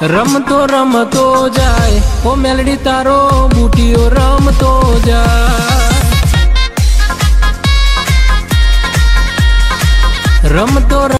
રમતો રમતો જાય ઓ મેલડી તારો બુટીઓ રમતો જાય રમતો